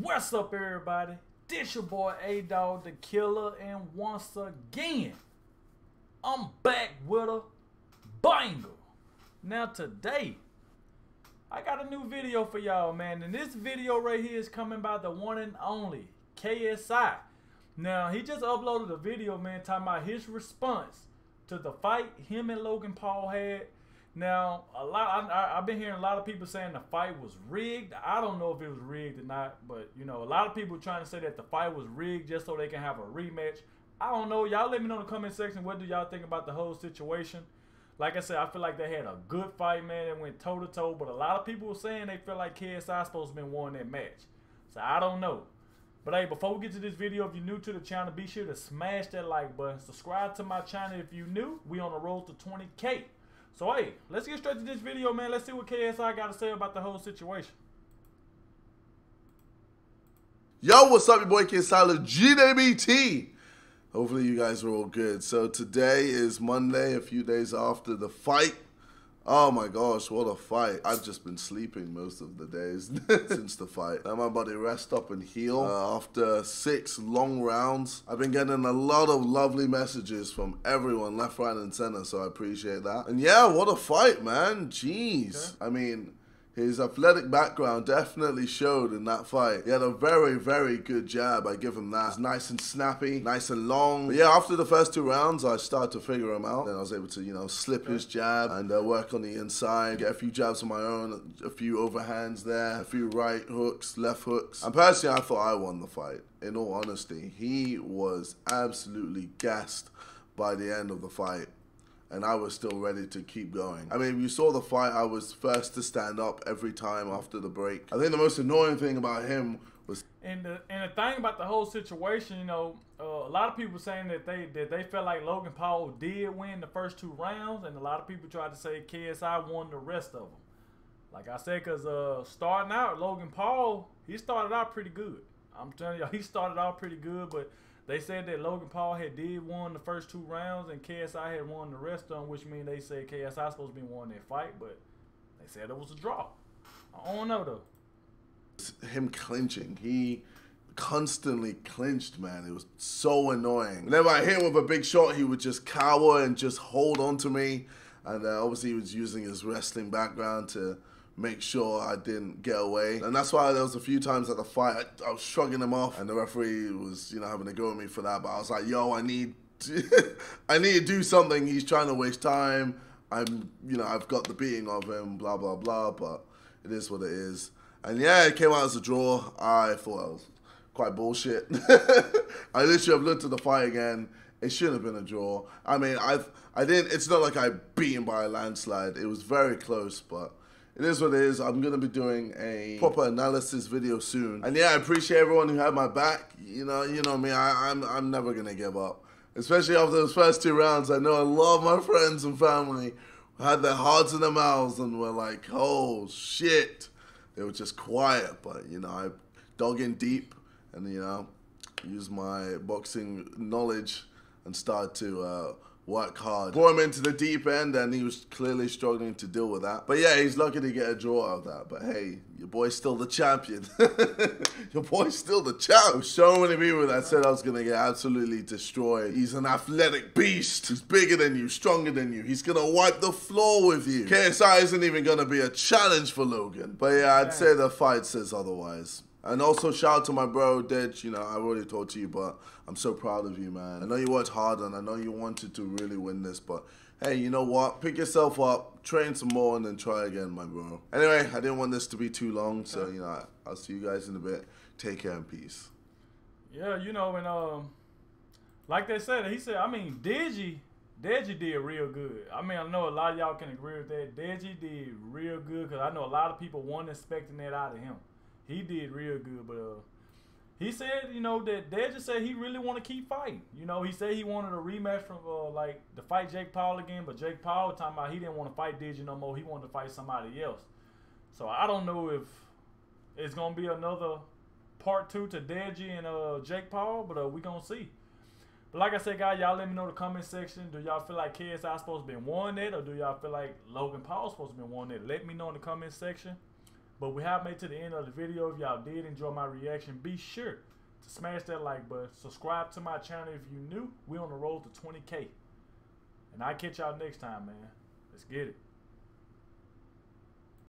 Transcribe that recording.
What's up, everybody? This your boy A Dog the Killer, and once again, I'm back with a banger. Now, today, I got a new video for y'all, man, and this video right here is coming by the one and only KSI. Now, he just uploaded a video, man, talking about his response to the fight him and Logan Paul had now, a lot I, have been hearing a lot of people saying the fight was rigged. I don't know if it was rigged or not, but you know, a lot of people trying to say that the fight was rigged just so they can have a rematch. I don't know. Y'all let me know in the comment section what do y'all think about the whole situation. Like I said, I feel like they had a good fight, man. It went toe to toe, but a lot of people were saying they feel like KSI supposed to been won that match. So I don't know. But hey, before we get to this video, if you're new to the channel, be sure to smash that like button. Subscribe to my channel if you're new. We on the road to 20K. So hey, let's get straight to this video, man. Let's see what KSI got to say about the whole situation. Yo, what's up, your boy KSI, GWT. Hopefully you guys are all good. So today is Monday, a few days after the fight. Oh my gosh, what a fight. I've just been sleeping most of the days since the fight. Let my body rest up and heal. Uh, after six long rounds, I've been getting a lot of lovely messages from everyone, left, right, and center, so I appreciate that. And yeah, what a fight, man. Jeez. Okay. I mean, his athletic background definitely showed in that fight. He had a very, very good jab. I give him that. It's nice and snappy, nice and long. But yeah, after the first two rounds, I started to figure him out. Then I was able to, you know, slip his jab and uh, work on the inside, get a few jabs of my own, a few overhands there, a few right hooks, left hooks. And personally, I thought I won the fight. In all honesty, he was absolutely gassed by the end of the fight and I was still ready to keep going. I mean, you saw the fight, I was first to stand up every time after the break. I think the most annoying thing about him was. And the and the thing about the whole situation, you know, uh, a lot of people saying that they that they felt like Logan Paul did win the first two rounds, and a lot of people tried to say KSI won the rest of them. Like I said, because uh, starting out, Logan Paul, he started out pretty good. I'm telling you, he started out pretty good, but they said that Logan Paul had did won the first two rounds and KSI had won the rest of them, which means they say KSI supposed to be won that fight, but they said it was a draw. I don't know though. Him clinching, he constantly clinched, man. It was so annoying. Whenever I hit him with a big shot, he would just cower and just hold on to me. And uh, obviously, he was using his wrestling background to make sure I didn't get away. And that's why there was a few times at the fight, I, I was shrugging him off and the referee was, you know, having to go at me for that. But I was like, yo, I need, to, I need to do something. He's trying to waste time. I'm, you know, I've got the beating of him, blah, blah, blah. But it is what it is. And yeah, it came out as a draw. I thought it was quite bullshit. I literally have looked at the fight again. It shouldn't have been a draw. I mean, I've, I didn't, it's not like I beat him by a landslide. It was very close, but it is what it is. I'm gonna be doing a proper analysis video soon. And yeah, I appreciate everyone who had my back. You know, you know me. I, I'm I'm never gonna give up. Especially after those first two rounds. I know a lot of my friends and family had their hearts in their mouths and were like, "Oh shit." They were just quiet, but you know, I dug in deep and you know, used my boxing knowledge and started to. Uh, work hard. Brought him into the deep end and he was clearly struggling to deal with that. But yeah, he's lucky to get a draw out of that. But hey, your boy's still the champion. your boy's still the champ. So many people that said I was going to get absolutely destroyed. He's an athletic beast. He's bigger than you, stronger than you. He's going to wipe the floor with you. KSI isn't even going to be a challenge for Logan. But yeah, I'd say the fight says otherwise. And also shout out to my bro Deji. You know, I already told to you, but I'm so proud of you, man. I know you worked hard and I know you wanted to really win this, but hey, you know what? Pick yourself up, train some more, and then try again, my bro. Anyway, I didn't want this to be too long, so you know, I'll see you guys in a bit. Take care and peace. Yeah, you know, and um, like they said, he said, I mean, Deji, Deji did real good. I mean, I know a lot of y'all can agree with that. Deji did real good because I know a lot of people weren't expecting that out of him he did real good. But uh, he said, you know, that Dad just said he really want to keep fighting. You know, he said he wanted a rematch from uh, like to fight Jake Paul again, but Jake Paul talking about he didn't want to fight Deji no more. He wanted to fight somebody else. So I don't know if it's gonna be another part two to Deji and uh, Jake Paul, but uh, we gonna see. But like I said, guys, y'all let me know in the comment section. Do y'all feel like KSI supposed to be one that, or do y'all feel like Logan Paul supposed to be one that? Let me know in the comment section. But we have made to the end of the video. If y'all did enjoy my reaction, be sure to smash that like button. Subscribe to my channel if you're new. We on the road to 20K. And I catch y'all next time, man. Let's get it.